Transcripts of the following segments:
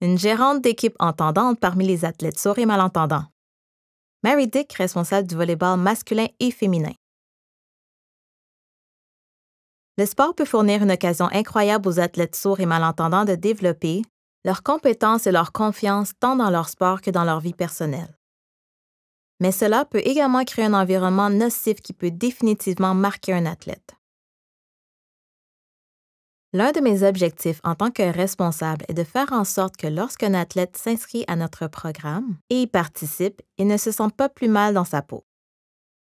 une gérante d'équipe entendante parmi les athlètes sourds et malentendants. Mary Dick, responsable du volleyball masculin et féminin. Le sport peut fournir une occasion incroyable aux athlètes sourds et malentendants de développer leurs compétences et leur confiance tant dans leur sport que dans leur vie personnelle. Mais cela peut également créer un environnement nocif qui peut définitivement marquer un athlète. L'un de mes objectifs en tant que responsable est de faire en sorte que lorsqu'un athlète s'inscrit à notre programme et y participe, il ne se sent pas plus mal dans sa peau.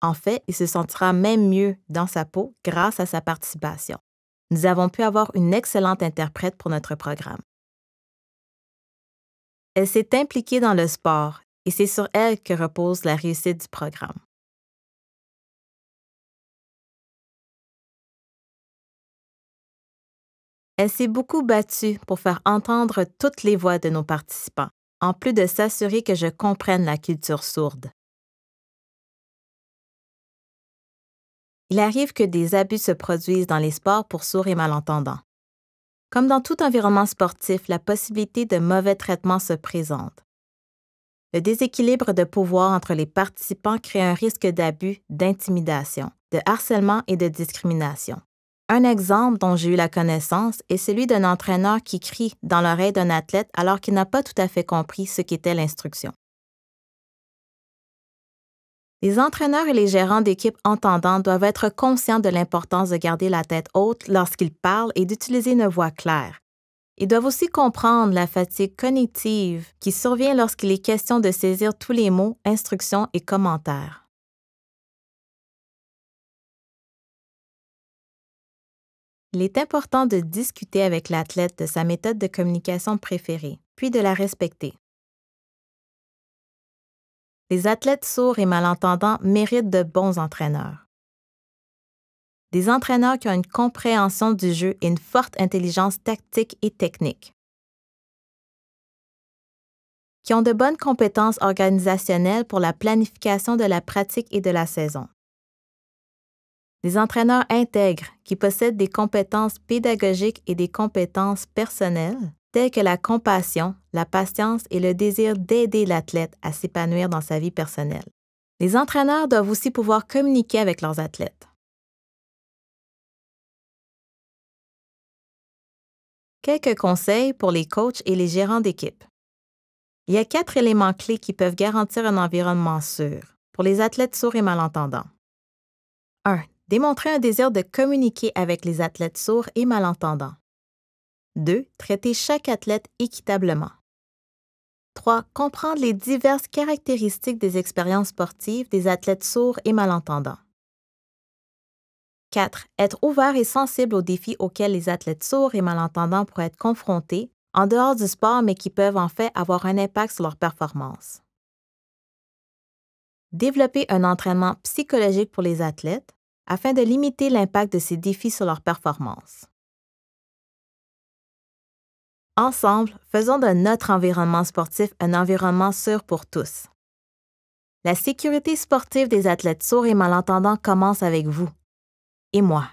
En fait, il se sentira même mieux dans sa peau grâce à sa participation. Nous avons pu avoir une excellente interprète pour notre programme. Elle s'est impliquée dans le sport et c'est sur elle que repose la réussite du programme. Elle s'est beaucoup battue pour faire entendre toutes les voix de nos participants, en plus de s'assurer que je comprenne la culture sourde. Il arrive que des abus se produisent dans les sports pour sourds et malentendants. Comme dans tout environnement sportif, la possibilité de mauvais traitements se présente. Le déséquilibre de pouvoir entre les participants crée un risque d'abus, d'intimidation, de harcèlement et de discrimination. Un exemple dont j'ai eu la connaissance est celui d'un entraîneur qui crie dans l'oreille d'un athlète alors qu'il n'a pas tout à fait compris ce qu'était l'instruction. Les entraîneurs et les gérants d'équipe entendants doivent être conscients de l'importance de garder la tête haute lorsqu'ils parlent et d'utiliser une voix claire. Ils doivent aussi comprendre la fatigue cognitive qui survient lorsqu'il est question de saisir tous les mots, instructions et commentaires. Il est important de discuter avec l'athlète de sa méthode de communication préférée, puis de la respecter. Les athlètes sourds et malentendants méritent de bons entraîneurs. Des entraîneurs qui ont une compréhension du jeu et une forte intelligence tactique et technique. Qui ont de bonnes compétences organisationnelles pour la planification de la pratique et de la saison des entraîneurs intègres qui possèdent des compétences pédagogiques et des compétences personnelles, telles que la compassion, la patience et le désir d'aider l'athlète à s'épanouir dans sa vie personnelle. Les entraîneurs doivent aussi pouvoir communiquer avec leurs athlètes. Quelques conseils pour les coachs et les gérants d'équipe. Il y a quatre éléments clés qui peuvent garantir un environnement sûr pour les athlètes sourds et malentendants. 1 démontrer un désir de communiquer avec les athlètes sourds et malentendants. 2. Traiter chaque athlète équitablement. 3. Comprendre les diverses caractéristiques des expériences sportives des athlètes sourds et malentendants. 4. Être ouvert et sensible aux défis auxquels les athlètes sourds et malentendants pourraient être confrontés en dehors du sport mais qui peuvent en fait avoir un impact sur leur performance. Développer un entraînement psychologique pour les athlètes afin de limiter l'impact de ces défis sur leur performance. Ensemble, faisons de notre environnement sportif un environnement sûr pour tous. La sécurité sportive des athlètes sourds et malentendants commence avec vous et moi.